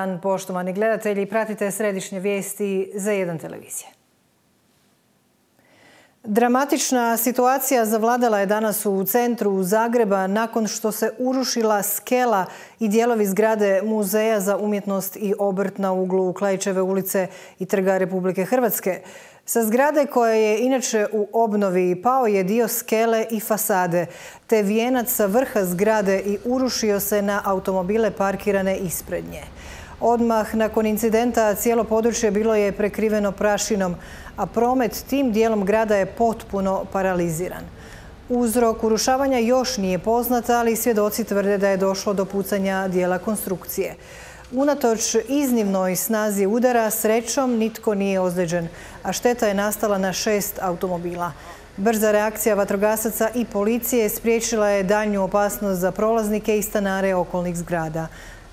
dan, poštovani gledatelji. Pratite središnje vijesti za jedan televizije. Dramatična situacija zavladala je danas u centru Zagreba nakon što se urušila skela i dijelovi zgrade Muzeja za umjetnost i obrt na uglu Klajčeve ulice i Trga Republike Hrvatske. Sa zgrade koja je inače u obnovi pao je dio skele i fasade, te vijenac sa vrha zgrade i urušio se na automobile parkirane ispred nje. Odmah nakon incidenta cijelo područje bilo je prekriveno prašinom, a promet tim dijelom grada je potpuno paraliziran. Uzrok urušavanja još nije poznat, ali svjedoci tvrde da je došlo do pucanja dijela konstrukcije. Unatoč iznimnoj snazi udara, srećom nitko nije ozlijeđen, a šteta je nastala na šest automobila. Brza reakcija vatrogasaca i policije spriječila je daljnju opasnost za prolaznike i stanare okolnih zgrada.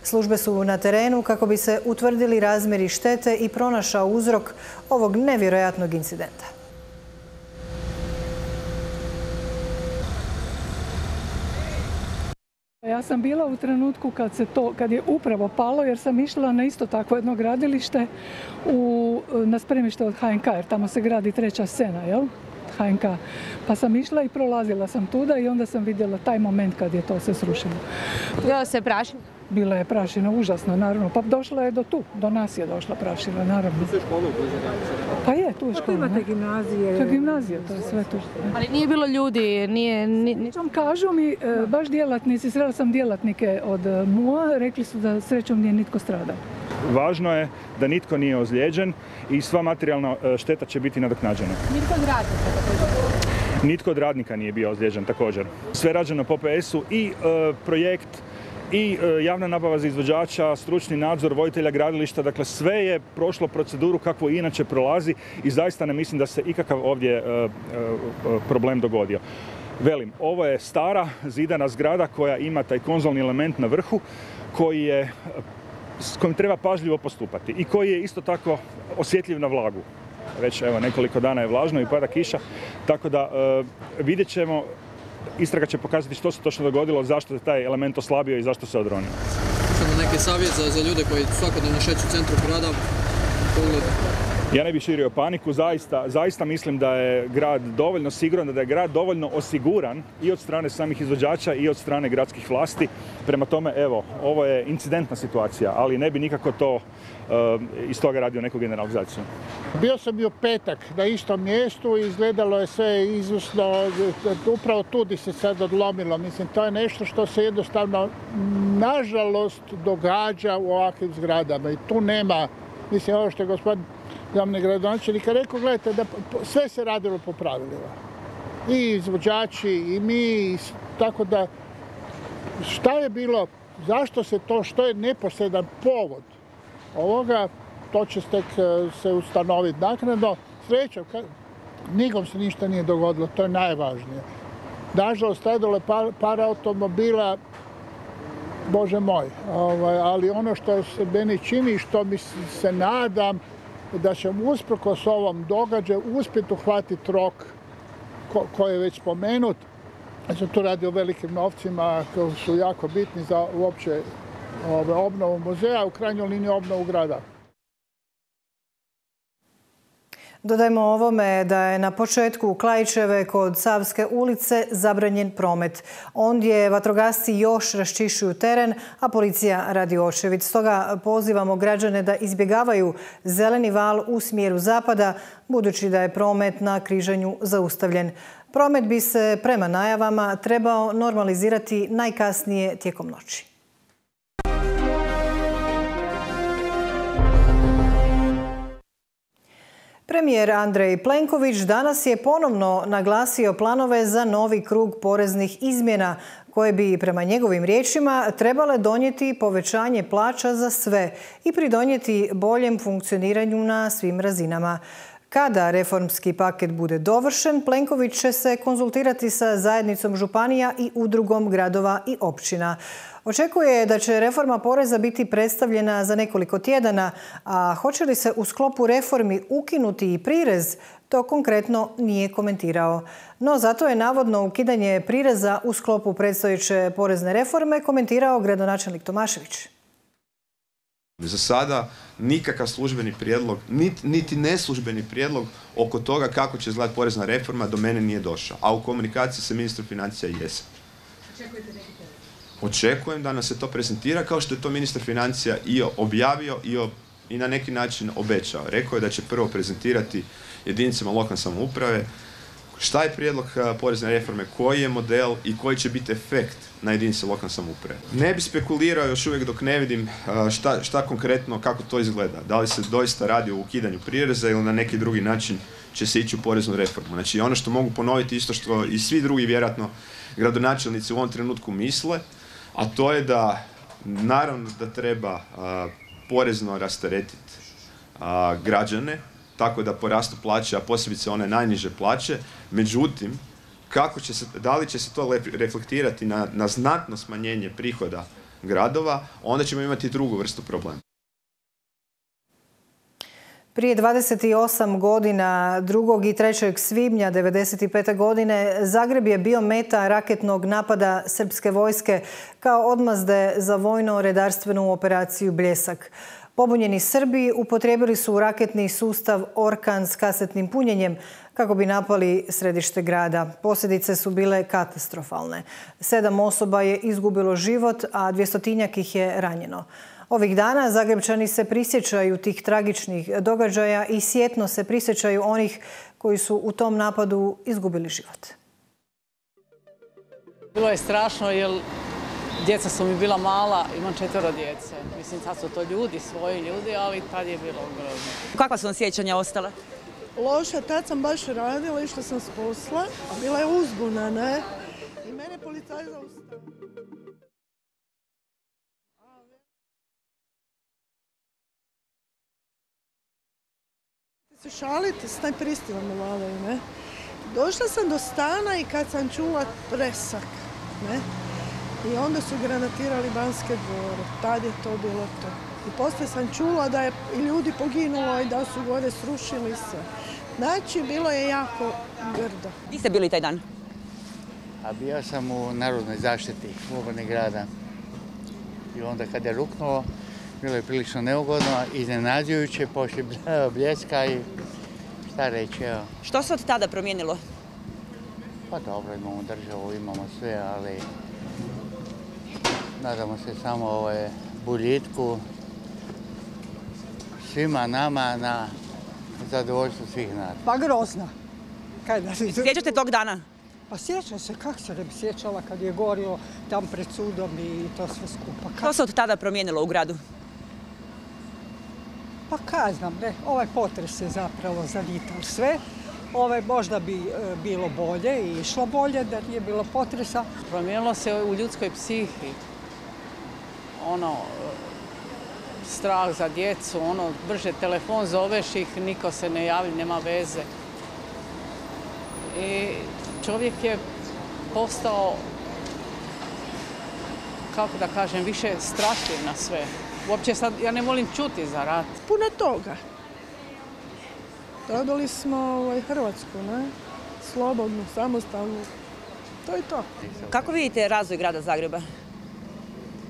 Službe su na terenu kako bi se utvrdili razmjeri štete i pronašao uzrok ovog nevjerojatnog incidenta. Ja sam bila u trenutku kad, se to, kad je upravo palo jer sam išla na isto takvo jedno gradilište u, na spremište od HNK jer tamo se gradi treća scena, jel? HNK. Pa sam išla i prolazila sam tuda i onda sam vidjela taj moment kad je to se srušilo. Bilo se prašina? Bila je prašina užasna, naravno. Pa došla je do tu, do nas je došla prašina, naravno. Tu je škola Pa je, tu je škola. Imate gimnazije. To je gimnazija, to je sve tu. Ali nije bilo ljudi, nije... Ni... Kažu mi, e, baš djelatnici, srela sam djelatnike od e, MUA, rekli su da srećom nije nitko stradao. Važno je da nitko nije ozlijeđen i sva materijalna e, šteta će biti nadoknađena. Nitko od radnika Nitko od radnika nije bio ozlijeđen također. Sve rađeno po PS-u i projekt i e, javna nabava za izvođača, stručni nadzor vojitelja gradilišta, dakle sve je prošlo proceduru kakvu inače prolazi i zaista ne mislim da se ikakav ovdje e, e, problem dogodio. Velim, ovo je stara zidana zgrada koja ima taj konzolni element na vrhu koji je s kojim treba pažljivo postupati i koji je isto tako osjetljiv na vlagu. Već evo nekoliko dana je vlažno i pada kiša, tako da vidjet ćemo istraga će pokazati što se točno dogodilo, zašto je taj element oslabio i zašto se odronio. Samo neki savjet za, ljude koji svakodnevno šeću u centru grada, ja ne bih širio paniku, zaista, zaista mislim da je grad dovoljno siguran, da je grad dovoljno osiguran i od strane samih izvođača i od strane gradskih vlasti. Prema tome, evo, ovo je incidentna situacija, ali ne bi nikako to uh, iz toga radio neku generalizaciju. Bio sam bio petak na istom mjestu i izgledalo je sve izvrsno, upravo tu di se sad odlomilo. Mislim, to je nešto što se jednostavno, nažalost, događa u ovakvim zgradama i tu nema, mislim, ovo što je gospodin zamjenik gradonačelnika rekao, gledajte, da sve se radilo po pravilima. I izvođači, i mi, tako da šta je bilo, zašto se to, što je neposredan povod ovoga, to će tek e, se ustanoviti naknadno. Sreća, nikom se ništa nije dogodilo, to je najvažnije. Nažalost, stradilo je par automobila, Bože moj, ovaj, ali ono što se meni čini, što mi se nadam, da ćemo usprkos ovom događaju uspjeti uhvatiti rok koji je već spomenut. Znači, tu radi o velikim novcima koji su jako bitni za uopće obnovu muzeja, u krajnjoj liniji obnovu grada. Dodajmo ovome da je na početku Klajčeve kod Savske ulice zabranjen promet. Ondje vatrogasci još raščišuju teren, a policija radi očevid. Stoga pozivamo građane da izbjegavaju zeleni val u smjeru zapada, budući da je promet na križanju zaustavljen. Promet bi se prema najavama trebao normalizirati najkasnije tijekom noći. Premijer Andrej Plenković danas je ponovno naglasio planove za novi krug poreznih izmjena koje bi prema njegovim riječima trebale donijeti povećanje plaća za sve i pridonijeti boljem funkcioniranju na svim razinama. Kada reformski paket bude dovršen, Plenković će se konzultirati sa zajednicom županija i udrugom gradova i općina. Očekuje da će reforma poreza biti predstavljena za nekoliko tjedana, a hoće li se u sklopu reformi ukinuti i prirez, to konkretno nije komentirao. No zato je navodno ukidanje prireza u sklopu predstojeće porezne reforme komentirao gradonačelnik Tomašević. Za sada nikakav službeni prijedlog, niti, niti neslužbeni prijedlog oko toga kako će izgledati porezna reforma do mene nije došao. A u komunikaciji sa ministrom financija jesam. Očekujem da nam se to prezentira kao što je to ministar financija i objavio i, i na neki način obećao. Rekao je da će prvo prezentirati jedinicama lokalne samouprave šta je prijedlog porezne reforme, koji je model i koji će biti efekt na jedinice lokalne samouprave. Ne bi spekulirao još uvijek dok ne vidim šta, šta konkretno, kako to izgleda. Da li se doista radi o ukidanju prireza ili na neki drugi način će se ići u poreznu reformu. Znači ono što mogu ponoviti isto što i svi drugi vjerojatno gradonačelnici u ovom trenutku misle, a to je da naravno da treba porezno rasteretiti građane, tako da porastu plaće, a posebice one najniže plaće. Međutim, kako će se, da li će se to reflektirati na, na znatno smanjenje prihoda gradova, onda ćemo imati drugu vrstu problema. Prije 28 godina, 2. i 3. svibnja 1995. godine, Zagreb je bio meta raketnog napada srpske vojske kao odmazde za vojno-redarstvenu operaciju Bljesak. Pobunjeni Srbi upotrijebili su raketni sustav Orkan s kasetnim punjenjem kako bi napali središte grada. Posljedice su bile katastrofalne. Sedam osoba je izgubilo život, a dvjestotinjak ih je ranjeno. Ovih dana Zagrebčani se prisjećaju tih tragičnih događaja i sjetno se prisjećaju onih koji su u tom napadu izgubili život. Bilo je strašno jer djeca su mi bila mala, imam četvero djece. Mislim, sad su to ljudi, svoji ljudi, ali tad je bilo grozno. Kakva su vam sjećanja ostala? Loša, tad sam baš radila, išla sam s posla, a bila je uzbuna, ne? I mene policaj zaustavio. Se šalite, s najpristivom me vladaju, ne? Došla sam do stana i kad sam čula presak, ne? I onda su granatirali Banske dvore. Tad je to bilo to. I poslije sam čula da je ljudi poginulo i da su gore srušili se. Znači, bilo je jako grdo. Gdje ste bili taj dan? A bio sam u Narodnoj zaštiti u obrani grada. I onda kad je ruknulo, bilo je prilično neugodno, iznenađujuće, pošli bljeska i šta reći, evo. Što se od tada promijenilo? Pa dobro, imamo državu, imamo sve, ali nadamo se samo ovaj boljitku svima nama na zadovoljstvo svih nas. Pa grozna. Kaj da Sjećate tog dana? Pa sjećam se, kako se ne bi sjećala kad je gorio tam pred sudom i to sve skupa. Što se od tada promijenilo u gradu? Pa kaj znam, ne, ovaj potres je zapravo zanital sve. Ovaj možda bi e, bilo bolje i išlo bolje da nije bilo potresa. Promijenilo se u ljudskoj psihi ono, strah za djecu, ono, brže telefon zoveš ih, niko se ne javi, nema veze. I čovjek je postao, kako da kažem, više strašljiv na sve. Uopće sad, ja ne volim čuti za rat. Puno toga. Dobili smo ovaj, Hrvatsku, ne? Slobodnu, samostalnu. To je to. Kako vidite razvoj grada Zagreba?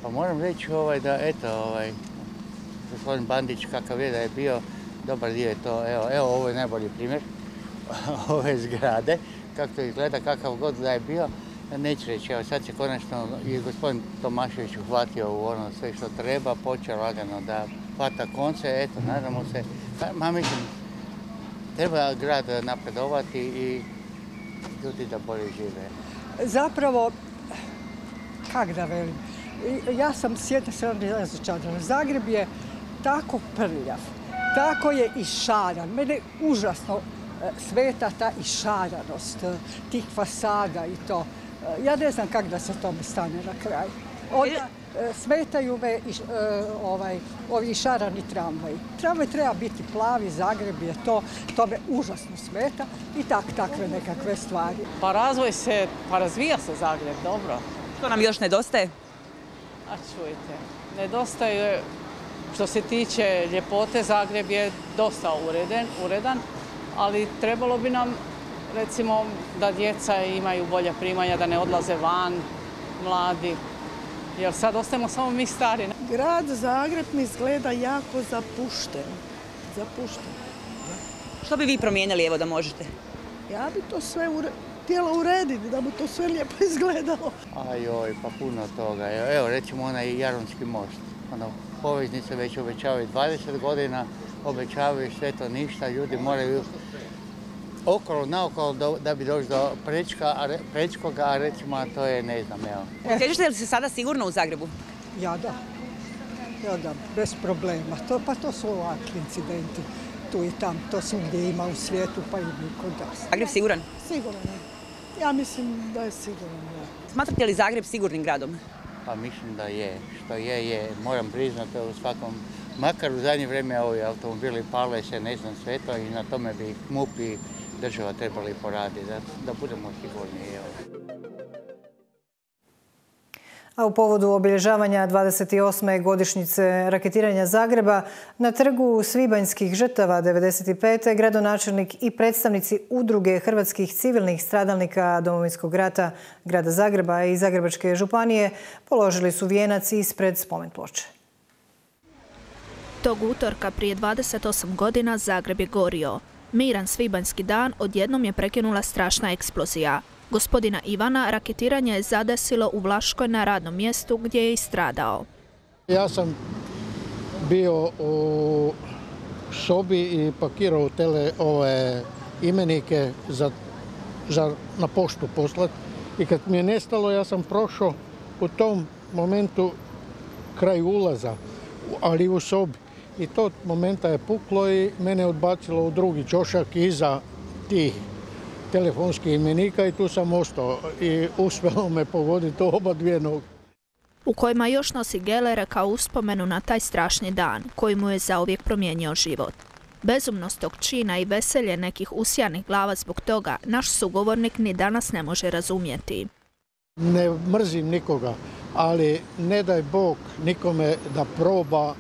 Pa moram reći ovaj, da, eto, ovaj, gospodin Bandić kakav je da je bio, dobar dio je to, evo, evo ovo je najbolji primjer ove zgrade, kako to izgleda, kakav god da je bio, neću reći, evo sad se konačno i gospodin Tomašević uhvatio u ono sve što treba, počeo lagano da hvata konce, eto, nadamo se, pa, ma mislim, treba grad napredovati i ljudi da bolje žive. Zapravo, kak da velim, ja sam s jedne strane razočarana. Zagreb je tako prljav, tako je išaran. Mene užasno e, sveta ta išaranost e, tih fasada i to. E, ja ne znam kako da se tome stane na kraj. Onda smetaju me ovaj, ovi išarani tramvaji. Tramvaj treba biti plavi, Zagreb je to, to me užasno smeta i tak, takve nekakve stvari. Pa razvoj se, pa razvija se Zagreb, dobro. Što nam još nedostaje? A čujte, nedostaje, što se tiče ljepote, Zagreb je dosta uredan, ali trebalo bi nam, recimo, da djeca imaju bolja primanja, da ne odlaze van, mladi. Jer sad ostajemo samo mi stari. Grad Zagreb mi izgleda jako zapušten. Zapušten. Što bi vi promijenili, evo da možete? Ja bi to sve htjela urediti, da bi to sve lijepo izgledalo. Ajoj, pa puno toga. Evo, recimo onaj Jaronski most. Ono, poveznice već obećavaju 20 godina, obećavaju sve to ništa, ljudi moraju okolo, naokolo da bi došli do Prečkoga, a recimo to je, ne znam, evo. Osjećate li se sada sigurno u Zagrebu? Ja da. Ja da, bez problema. To, pa to su ovakvi incidenti. Tu i tam, to svugdje ima u svijetu, pa i kod nas. Zagreb siguran? Siguran. Ja mislim da je siguran, Smatrate li Zagreb sigurnim gradom? Pa mislim da je. Što je, je. Moram priznati u svakom, makar u zadnje vrijeme ovi automobili pale se, ne znam, sve to i na tome bi MUP i država trebali poraditi, da, da budemo sigurni. A u povodu obilježavanja 28. godišnjice raketiranja Zagreba na trgu Svibanjskih žrtava 95. gradonačelnik i predstavnici udruge hrvatskih civilnih stradalnika Domovinskog rata grada Zagreba i Zagrebačke županije položili su vijenac ispred spomen ploče. Tog utorka prije 28 godina Zagreb je gorio. Miran svibanjski dan odjednom je prekinula strašna eksplozija. Gospodina Ivana raketiranje je zadesilo u Vlaškoj na radnom mjestu gdje je istradao. Ja sam bio u sobi i pakirao tele ove imenike za, za na poštu poslat. I kad mi je nestalo, ja sam prošao u tom momentu kraj ulaza, ali u sobi. I tog momenta je puklo i mene odbacilo u drugi čošak iza tih telefonskih imenika i tu sam ostao i uspjelo me pogoditi oba dvije noge. U kojima još nosi gelere kao uspomenu na taj strašni dan koji mu je zauvijek promijenio život. Bezumnost tog čina i veselje nekih usjanih glava zbog toga naš sugovornik ni danas ne može razumjeti. Ne mrzim nikoga, ali ne daj Bog nikome da proba.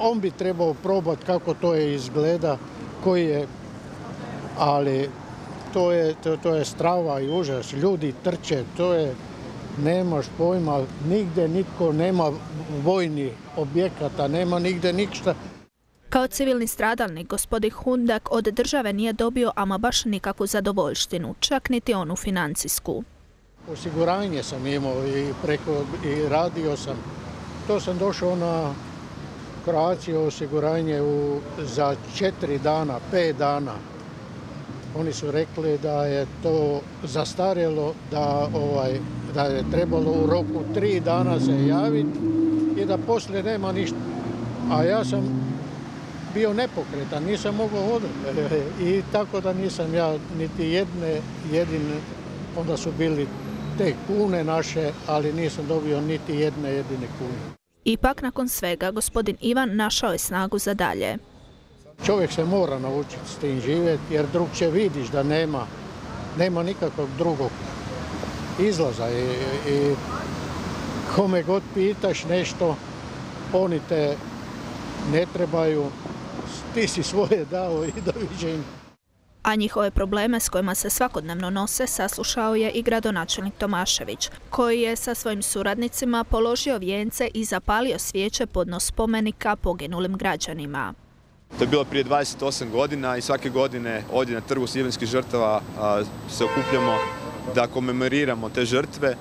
On bi trebao probati kako to je izgleda, koji je, ali to je, to, to je strava i užas. Ljudi trče, to je, nemaš pojma, nigdje nitko nema vojni objekata, nema nigdje ništa. Kao civilni stradalnik, gospodin Hundak od države nije dobio ama baš nikakvu zadovoljštinu, čak niti onu financijsku. Osiguranje sam imao i preko i radio sam. To sam došao na Kroaciju osiguranje za četiri dana, pet dana. Oni su rekli da je to zastarjelo, da, ovaj, je trebalo u roku tri dana se javiti i da poslije nema ništa. A ja sam bio nepokretan, nisam mogao hodati. I tako da nisam ja niti jedne jedine, onda su bili te kune naše, ali nisam dobio niti jedne jedine kune. Ipak nakon svega gospodin Ivan našao je snagu za dalje. Čovjek se mora naučiti s tim živjeti jer drugče vidiš da nema, nema nikakvog drugog izlaza i, i kome god pitaš nešto, oni te ne trebaju, ti si svoje dao i doviđenja. A njihove probleme s kojima se svakodnevno nose saslušao je i gradonačelnik Tomašević, koji je sa svojim suradnicima položio vijence i zapalio svijeće podnos spomenika poginulim građanima. To je bilo prije 28 godina i svake godine ovdje na trgu Sjevenskih žrtava se okupljamo da komemoriramo te žrtve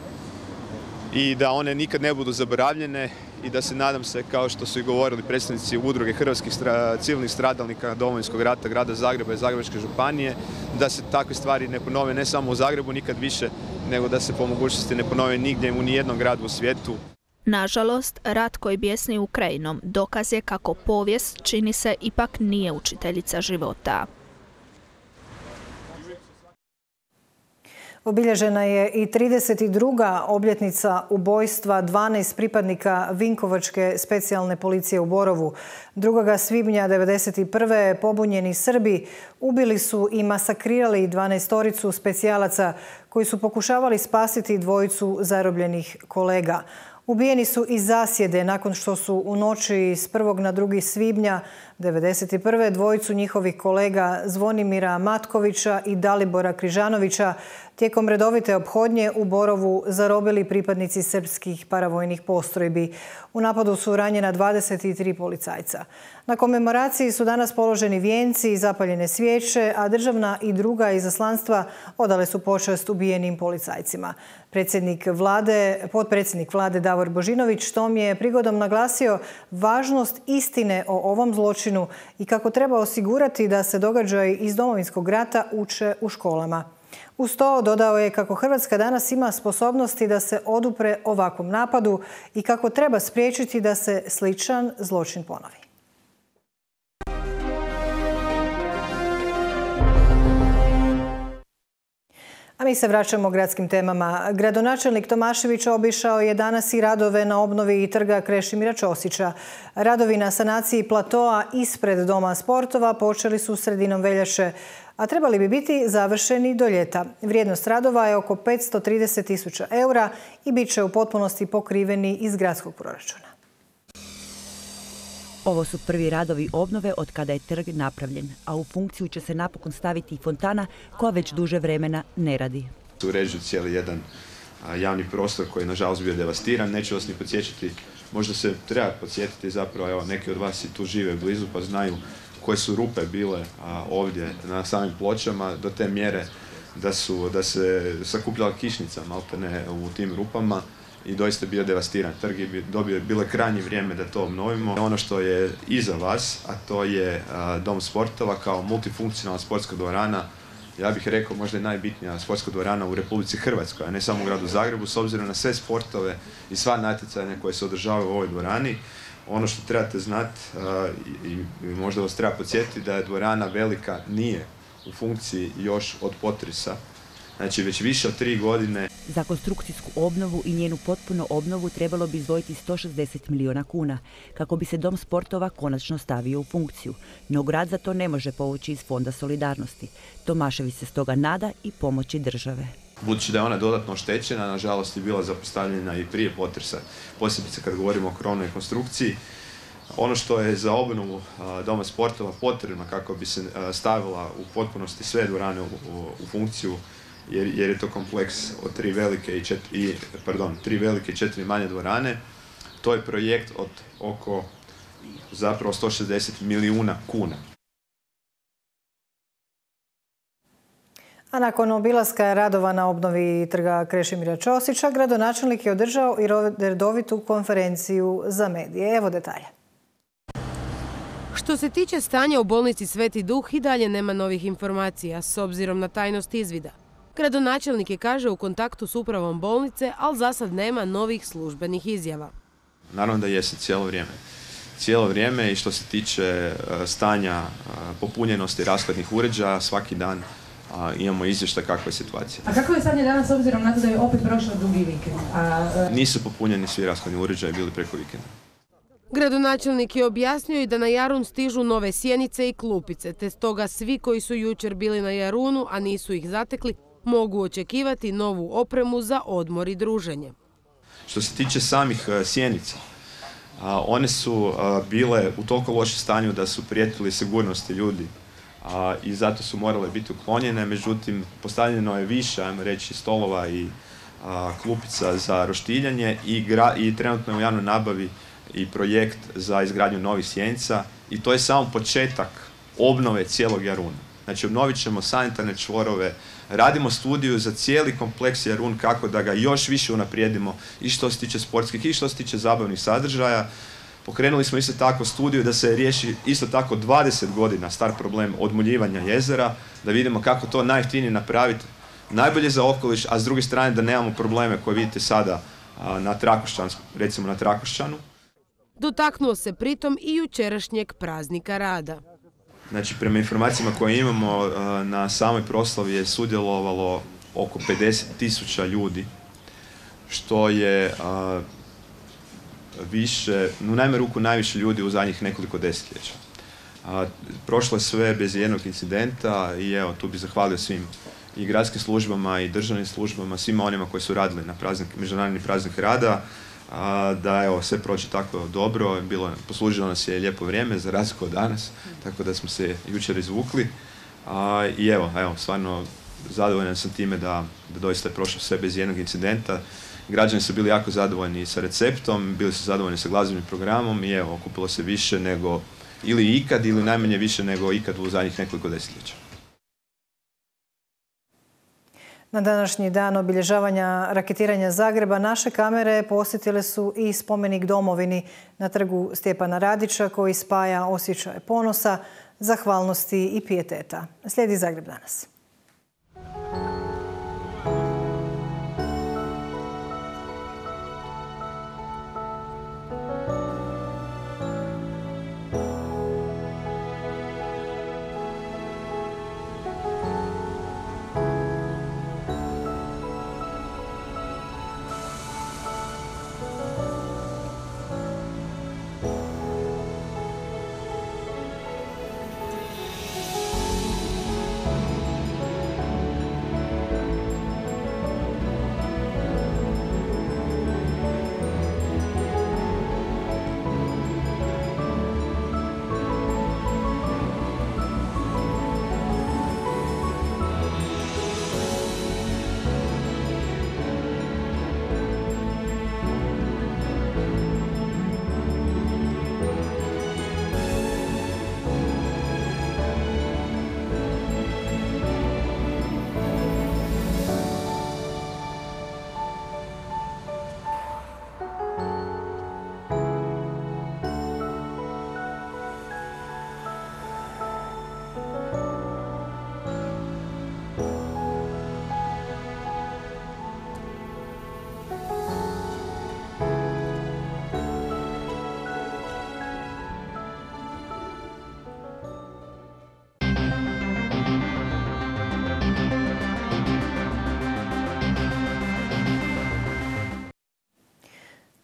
i da one nikad ne budu zaboravljene i da se nadam se, kao što su i govorili predstavnici udruge hrvatskih civilnih stradalnika Domovinskog rata grada Zagreba i Zagrebačke županije, da se takve stvari ne ponove ne samo u Zagrebu nikad više, nego da se po mogućnosti ne ponove nigdje u nijednom gradu u svijetu. Nažalost, rat koji bjesni Ukrajinom dokaz je kako povijest čini se ipak nije učiteljica života. Obilježena je i 32. obljetnica ubojstva 12 pripadnika Vinkovačke specijalne policije u Borovu. 2. svibnja 1991. pobunjeni Srbi ubili su i masakrirali 12 specijalaca koji su pokušavali spasiti dvojicu zarobljenih kolega. Ubijeni su iz zasjede nakon što su u noći s 1. na 2. svibnja 1991. dvojicu njihovih kolega Zvonimira Matkovića i Dalibora Križanovića tijekom redovite obhodnje u Borovu zarobili pripadnici srpskih paravojnih postrojbi. U napadu su ranjena 23 policajca. Na komemoraciji su danas položeni vijenci i zapaljene svijeće, a državna i druga izaslanstva odale su počast ubijenim policajcima. Predsjednik vlade, potpredsjednik vlade Davor Božinović tom je prigodom naglasio važnost istine o ovom zločinu i kako treba osigurati da se događaj iz domovinskog rata uče u školama. Uz to dodao je kako Hrvatska danas ima sposobnosti da se odupre ovakvom napadu i kako treba spriječiti da se sličan zločin ponovi. A mi se vraćamo gradskim temama. Gradonačelnik Tomašević obišao je danas i radove na obnovi i trga Krešimira Ćosića. Radovi na sanaciji platoa ispred Doma sportova počeli su sredinom veljače, a trebali bi biti završeni do ljeta. Vrijednost radova je oko 530 tisuća eura i bit će u potpunosti pokriveni iz gradskog proračuna. Ovo su prvi radovi obnove od kada je trg napravljen, a u funkciju će se napokon staviti i fontana koja već duže vremena ne radi. Uređuju cijeli jedan javni prostor koji je nažalost bio devastiran. Neću vas ni podsjećati, možda se treba podsjetiti zapravo, evo neki od vas i tu žive blizu pa znaju koje su rupe bile ovdje na samim pločama do te mjere da, su, da se sakupljala kišnica maltene u tim rupama i doista bio devastiran trg i dobio je bilo krajnje vrijeme da to obnovimo. Ono što je iza vas, a to je Dom sportova kao multifunkcionalna sportska dvorana, ja bih rekao možda je najbitnija sportska dvorana u Republici Hrvatskoj, a ne samo u gradu Zagrebu, s obzirom na sve sportove i sva natjecanja koje se održavaju u ovoj dvorani. Ono što trebate znati i, možda vas treba podsjetiti da je dvorana velika nije u funkciji još od potresa Znači već više od tri godine. Za konstrukcijsku obnovu i njenu potpuno obnovu trebalo bi izdvojiti 160 milijuna kuna kako bi se dom sportova konačno stavio u funkciju. No grad za to ne može povući iz Fonda solidarnosti. Tomašević se stoga nada i pomoći države. Budući da je ona dodatno oštećena, nažalost je bila zapostavljena i prije potresa, posebice kad govorimo o krovnoj konstrukciji. Ono što je za obnovu Doma sportova potrebno kako bi se stavila u potpunosti sve dvorane u funkciju jer, jer je to kompleks od tri velike i, četiri, pardon, tri velike i četiri manje dvorane. To je projekt od oko zapravo 160 milijuna kuna. A nakon obilaska radova na obnovi trga Krešimira Ćosića, gradonačelnik je održao i redovitu konferenciju za medije. Evo detalje. Što se tiče stanja u bolnici Sveti Duh i dalje nema novih informacija s obzirom na tajnost izvida. Gradonačelnik je kaže u kontaktu s upravom bolnice, ali za sad nema novih službenih izjava. Naravno da jesi cijelo vrijeme. Cijelo vrijeme i što se tiče e, stanja e, popunjenosti rashladnih uređaja, svaki dan imamo izvještaj kakva je situacija. A kako je stanje danas s obzirom na to da je opet prošao dugi vikend? E, Nisu popunjeni svi rashladni uređaji bili preko vikenda. Gradonačelnik je objasnio i da na Jarun stižu nove sjenice i klupice, te stoga svi koji su jučer bili na Jarunu, a nisu ih zatekli, mogu očekivati novu opremu za odmor i druženje. Što se tiče samih e, sjenica, one su bile u toliko lošem stanju da su prijetili sigurnosti ljudi i zato su morale biti uklonjene, međutim postavljeno je više, ajmo reći, stolova i klupica za roštiljanje i, i trenutno je u javnoj nabavi i projekt za izgradnju novih sjenica i to je samo početak obnove cijelog Jaruna. Znači obnovit ćemo sanitarne čvorove, radimo studiju za cijeli kompleks Jarun kako da ga još više unaprijedimo i što se tiče sportskih i što se tiče zabavnih sadržaja. Pokrenuli smo isto tako studiju da se riješi isto tako 20 godina star problem odmuljivanja jezera, da vidimo kako to najjeftinije napraviti, najbolje za okoliš, a s druge strane da nemamo probleme koje vidite sada na Trakošćanu, recimo na Trakošćanu. Dotaknuo se pritom i jučerašnjeg praznika rada. Znači, prema informacijama koje imamo, na samoj proslavi je sudjelovalo oko 50 tisuća ljudi, što je više, u najme ruku najviše ljudi u zadnjih nekoliko desetljeća. Prošlo je sve bez jednog incidenta i evo, tu bih zahvalio svim i gradskim službama i državnim službama, svima onima koji su radili na međunarodni praznik rada, da evo, sve prođe tako dobro, bilo, poslužilo nas je lijepo vrijeme za razliku od danas, tako da smo se jučer izvukli. I evo, evo, stvarno zadovoljan sam time da, da doista je prošlo sve bez jednog incidenta. Građani su bili jako zadovoljni sa receptom, bili su zadovoljni sa glazbenim programom i evo, okupilo se više nego ili ikad ili najmanje više nego ikad u zadnjih nekoliko desetljeća. Na današnji dan obilježavanja raketiranja Zagreba naše kamere posjetile su i spomenik domovini na trgu Stjepana Radića koji spaja osjećaje ponosa, zahvalnosti i pijeteta. Slijedi Zagreb danas.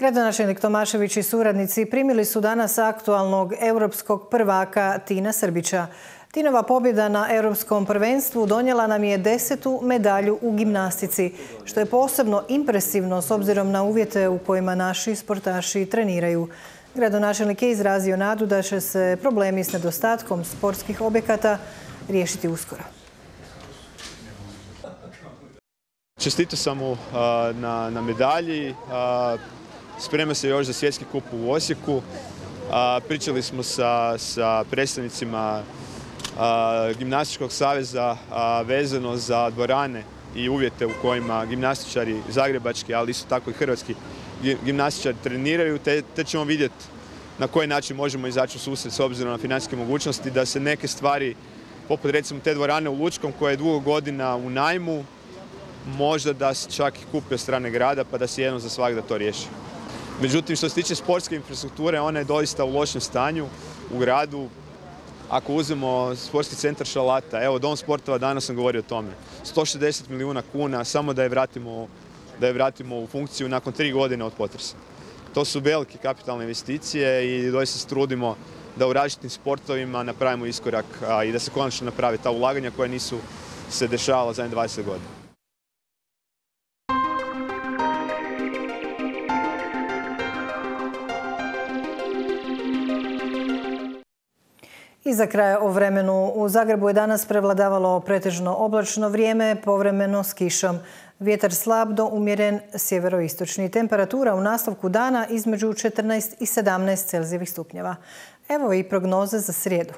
Gradonačelnik Tomašević i suradnici primili su danas aktualnog europskog prvaka Tina Srbića. Tinova pobjeda na europskom prvenstvu donijela nam je desetu medalju u gimnastici, što je posebno impresivno s obzirom na uvjete u kojima naši sportaši treniraju. Gradonačelnik je izrazio nadu da će se problemi s nedostatkom sportskih objekata riješiti uskoro. Čestito sam mu na, na medalji. Sprema se još za svjetski kup u Osijeku. pričali smo sa, predstavnicima Gimnastičkog saveza vezano za dvorane i uvjete u kojima gimnastičari zagrebački, ali isto tako i hrvatski gimnastičari treniraju, te, ćemo vidjeti na koji način možemo izaći u susret s obzirom na financijske mogućnosti, da se neke stvari, poput recimo te dvorane u Lučkom koja je dugo godina u najmu, možda da se čak i kupi od strane grada pa da se jedno za svak da to riješi. Međutim, što se tiče sportske infrastrukture, ona je doista u lošem stanju u gradu. Ako uzmemo sportski centar Šalata, evo Dom sportova, danas sam govorio o tome, 160 milijuna kuna samo da je vratimo, da je vratimo u funkciju nakon tri godine od potresa. To su velike kapitalne investicije i doista se trudimo da u različitim sportovima napravimo iskorak i da se konačno naprave ta ulaganja koja nisu se dešavala za 20 godina. I za kraj o vremenu u Zagrebu je danas prevladavalo pretežno oblačno vrijeme, povremeno s kišom. Vjetar slab do umjeren sjeveroistočni. Temperatura u nastavku dana između 14 i 17 Celzijevih stupnjeva. Evo i prognoze za srijedu.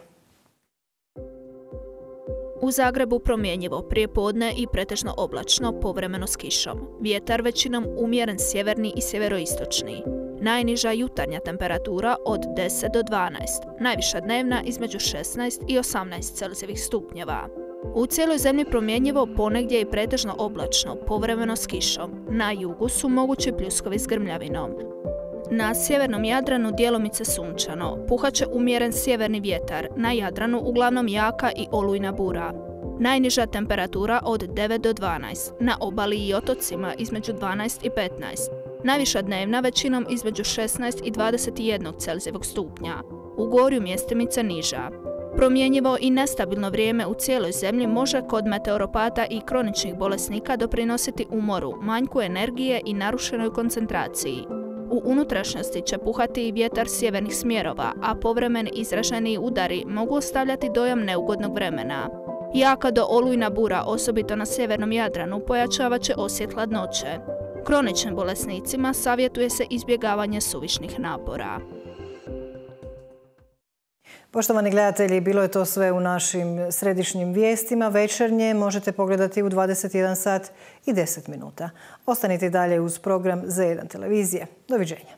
U Zagrebu promjenjivo prije podne i pretežno oblačno, povremeno s kišom. Vjetar većinom umjeren sjeverni i sjeveroistočni. Najniža jutarnja temperatura od 10 do 12, najviša dnevna između 16 i 18 Celzijevih stupnjeva. U cijeloj zemlji promjenjivo ponegdje i pretežno oblačno, povremeno s kišom. Na jugu su mogući pljuskovi s grmljavinom. Na sjevernom Jadranu dijelomice sunčano, puhaće umjeren sjeverni vjetar, na Jadranu uglavnom jaka i olujna bura. Najniža temperatura od 9 do 12, na obali i otocima između 12 i 15. Najviša dnevna većinom između 16 i 21 Celzijevog stupnja. U gorju mjestimice niža. Promjenjivo i nestabilno vrijeme u cijeloj zemlji može kod meteoropata i kroničnih bolesnika doprinositi umoru, manjku energije i narušenoj koncentraciji. U unutrašnjosti će puhati i vjetar sjevernih smjerova, a povremeni izraženi udari mogu ostavljati dojam neugodnog vremena. Jaka do olujna bura, osobito na sjevernom Jadranu, pojačavat će osjet hladnoće. Kroničnim bolesnicima savjetuje se izbjegavanje suvišnih napora. Poštovani gledatelji, bilo je to sve u našim središnjim vijestima. Večernje možete pogledati u 21 sat i 10 minuta. Ostanite dalje uz program Z1 televizije. Doviđenja.